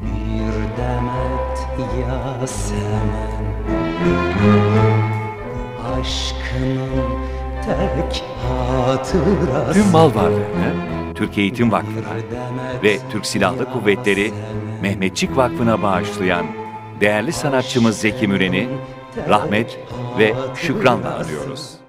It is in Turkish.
Bir demet yasemen. Aşkının tek hatırası. Tüm mal varlığını Türk Eğitim Vakfı'na ve Türk Silahlı Kuvvetleri Mehmetçik Vakfı'na bağışlayan değerli sanatçımız Zeki Müren'i rahmet ve şükranla anıyoruz.